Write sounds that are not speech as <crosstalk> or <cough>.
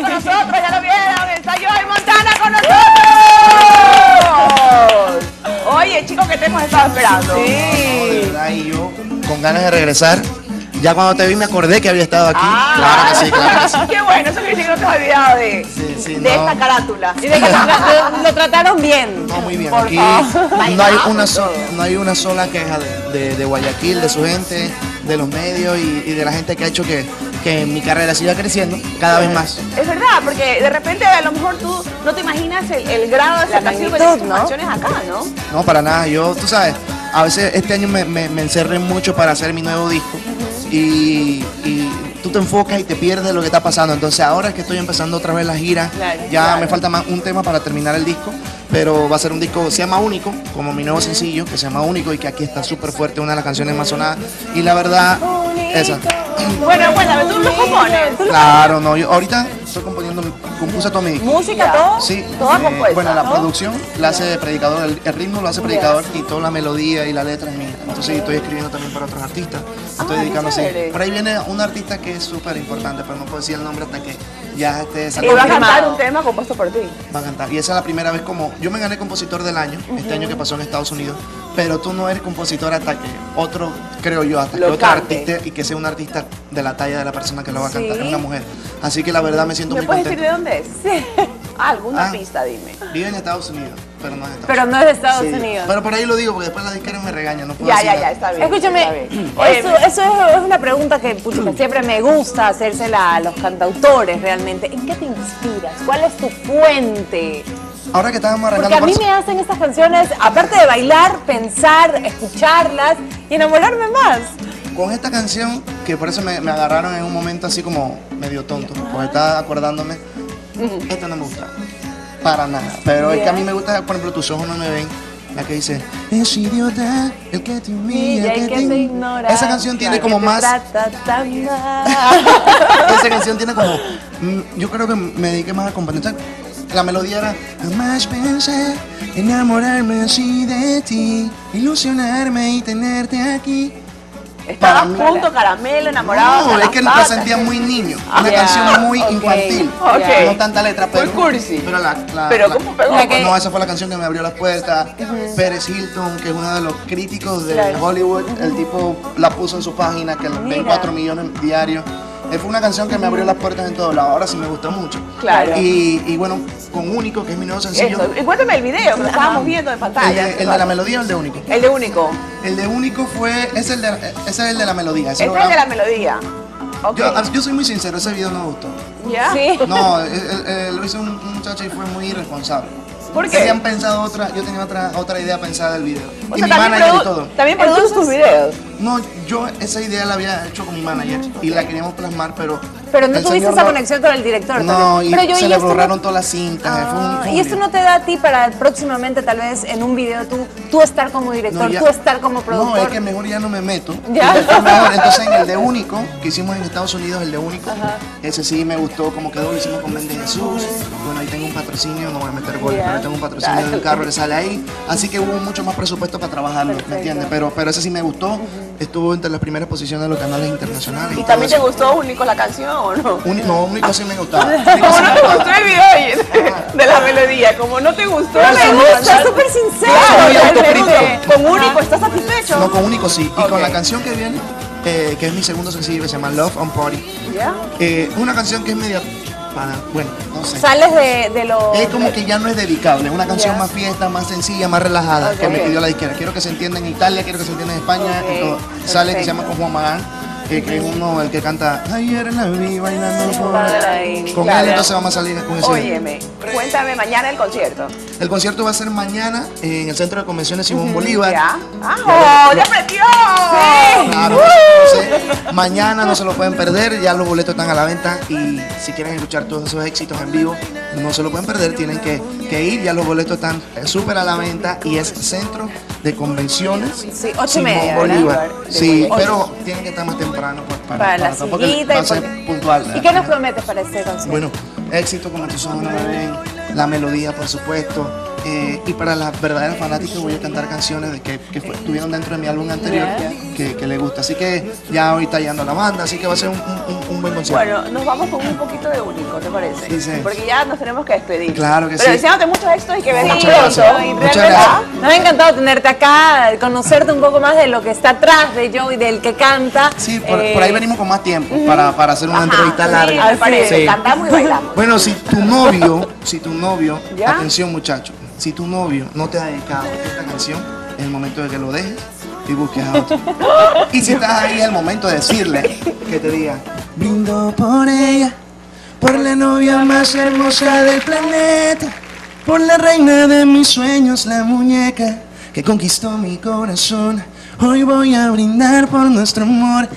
con nosotros, ya lo vieron, está Joey Montana con nosotros. Oye, chicos, que te hemos estado esperando. Verdad, y yo con ganas de regresar. Ya cuando te vi me acordé que había estado aquí. Ah. Claro que sí, claro que sí. Qué bueno, eso quiere decir que no te has olvidado de, Sí, sí, de no. esta carátula. Y de que lo, lo trataron bien. No, muy bien. Por Aquí favor. no hay, una y so- todo. no hay una sola queja de, de- de Guayaquil, de su gente, de los medios y, y de la gente que ha hecho que, que mi carrera siga creciendo cada vez más. Es verdad, porque de repente a lo mejor tú no te imaginas el, el grado de de magnitud, tus ¿no? canciones acá, ¿no? No, para nada. Yo, tú sabes, a veces este año me, me, me encerré mucho para hacer mi nuevo disco y, y tú te enfocas y te pierdes lo que está pasando. Entonces ahora es que estoy empezando otra vez la gira, Claro, ya claro. me falta más un tema para terminar el disco, pero va a ser un disco, se llama Único, como mi nuevo sencillo, que se llama Único y que aquí está súper fuerte, una de las canciones más sonadas. Y la verdad, esa. Bueno, cuéntame, tú lo compones. Claro, no, yo ahorita estoy componiendo, compuse mi disco. Música, todo. Sí, Toda eh, compuesta, bueno, la ¿no? producción la hace Predicador, el, el ritmo lo hace Predicador y toda la melodía y la letra es mía. Entonces estoy escribiendo también para otros artistas. Estoy Ah, dedicando qué así. chévere. Por ahí viene un artista que es súper importante, pero no puedo decir el nombre hasta que ya esté Y saliendo. va a cantar un tema compuesto por ti. Va a cantar. Y esa es la primera vez como. Yo me gané compositor del año, este año que pasó en Estados Unidos. Pero tú no eres compositor hasta que otro, creo yo, hasta Lo que otro cante. artista y que sea un artista de la talla de la persona que lo va a Sí. cantar. Es una mujer. Así que la verdad me siento ¿Me muy puedes decir de dónde es? Sí. <laughs> Alguna Ah. pista, dime. Vive en Estados Unidos, pero no es Estados Pero no es de Estados Sí, Unidos. Pero por ahí lo digo porque después la disquera me regaña, no puedo Ya, decir ya, nada. ya, está bien. Escúchame, está bien. Oye, eso, eso es, una pregunta que pucha, siempre me gusta hacérsela a los cantautores realmente. ¿En qué te inspiras? ¿Cuál es tu fuente? Ahora que estábamos Porque arrancando a mí me hacen estas canciones, aparte de bailar, pensar, escucharlas y enamorarme más. con esta canción, que por eso me, me agarraron en un momento así como medio tonto, porque estaba acordándome, <laughs> esta no me gusta, para nada. Pero es que a mí me gusta, por ejemplo, tus ojos no me ven, la que dice, es idiota el que te humilla, Mira, el que que te... ignora. Esa canción tiene como más... <laughs> Esa canción tiene como. mm, Yo creo que me dediqué más a componer. La melodía era. Jamás pensé enamorarme así de ti, ilusionarme y tenerte aquí. Estabas junto, caramelo, enamorado. No, es que la sentía muy niño. Una ya, canción muy infantil. ok. No tanta letra, Muy pero. cursi. Pero la. la- Pero la- ¿cómo pegó? La que- No, esa fue la canción que me abrió las puertas. Pérez Hilton, que es uno de los críticos de Claro. Hollywood, el tipo la puso en su página, que ven Mira. 4 millones diarios. Eh, Fue una canción que me abrió las puertas en todos lados. Ahora sí me gustó mucho. Claro. Y, y bueno, con Único, que es mi nuevo sencillo. Eso. Y cuéntame el video, que lo estábamos viendo en El pantalla. de, el de la melodía o el de Único. El de único. El de Único fue. Es el de, ese es el de la melodía. ese es el de la melodía. Ok. yo, yo soy muy sincero, ese video no me gustó. ¿Ya? Sí. No, eh, eh, eh, lo hizo un, un muchacho y fue muy irresponsable. ¿Por qué? Tenían pensado otra, yo tenía otra, otra idea pensada del video. O y sea, mi también, manager y produ- todo. también produces tus videos. No, yo esa idea la había hecho con mi manager y la queríamos plasmar, pero. Pero no tuviste esa no- conexión con el director. No, y Pero yo, se ¿y le no- borraron todas las cintas. fue un- Ah, fue un y esto no te da a ti para próximamente tal vez en un video tú, tú estar como director, No, ya- tú estar como productor. No, es que mejor ya no me meto. Ya. Y mejor. Entonces en el de único, que hicimos en Estados Unidos, el de único, ese sí me gustó como quedó, lo hicimos con Vende Jesús. Bueno, ahí tengo un patrocinio, no voy a meter goles, Ya. pero tengo un patrocinio de un carro que sale ahí. Así que hubo mucho más presupuesto para trabajarlo, Perfecto. ¿me entiendes? Pero, pero ese sí me gustó. Estuvo entre las primeras posiciones de los canales internacionales. ¿Y también te eso. gustó único la canción o no? No, único sí me gustaba. <laughs> Como sí no me te gustó el video de la melodía, como no te gustó No la me melodía. gusta, súper sincero. Claro. Con único, ¿estás satisfecho? No, con único sí. Y con la canción que viene, eh, que es mi segundo sencillo, que se llama Love on Party. ¿Ya? Eh, es una canción que es media. Para, bueno, no sé. Sales de, de lo... Es como que ya no es dedicable, es una canción más fiesta, más sencilla, más relajada, que me pidió la disquera. Quiero que se entienda en Italia, quiero que se entienda en España Ok, y todo. Sale que se llama con Juan Magán, que es uno el que canta Ayer la vi bailando por ahí, Con claro. él entonces vamos a salir con ese. Óyeme, cuéntame mañana el concierto. El concierto va a ser mañana en el Centro de Convenciones Simón Bolívar. ¿Ya? ¡Ah, oh, ya aprendió! Claro, entonces, mañana no se lo pueden perder, ya los boletos están a la venta y si quieren escuchar todos esos éxitos en vivo, no se lo pueden perder, tienen que, que ir, ya los boletos están súper a la venta y es Centro de Convenciones Sí, ocho y Simón media, Bolívar. Sí, Ocho. pero tienen que estar más temprano pues, para, Para la porque va a ser puntual. ¿Y qué nos prometes para este concierto? Bueno, éxito como me ven, la melodía por supuesto, Eh, y para las verdaderas fanáticas voy a cantar canciones de que, que fue- estuvieron dentro de mi álbum anterior que, que le gusta. Así que ya ahorita ya ando la banda, así que va a ser un, un- un buen concierto. Bueno, nos vamos con un poquito de único, ¿te parece? Sí, sí. Porque ya nos tenemos que despedir. Claro que Pero sí. deseándote mucho éxito y que vengas pronto. Y Muchas gracias. Nos ha encantado tenerte acá, conocerte un poco más de lo que está atrás de Joey, del que canta. Sí, por, Eh, por ahí venimos con más tiempo para, para hacer una Ajá, entrevista sí, larga. me parece. Sí. Cantamos y bailamos. Bueno, si tu novio, si tu novio, ¿Ya? atención muchacho, si tu novio no te ha dedicado esta canción, es el momento de que lo dejes y busques a otro. Y si estás ahí, es el momento de decirle que te diga, brindo por ella, por la novia más hermosa del planeta, por la reina de mis sueños, la muñeca que conquistó mi corazón. Hoy voy a brindar por nuestro amor.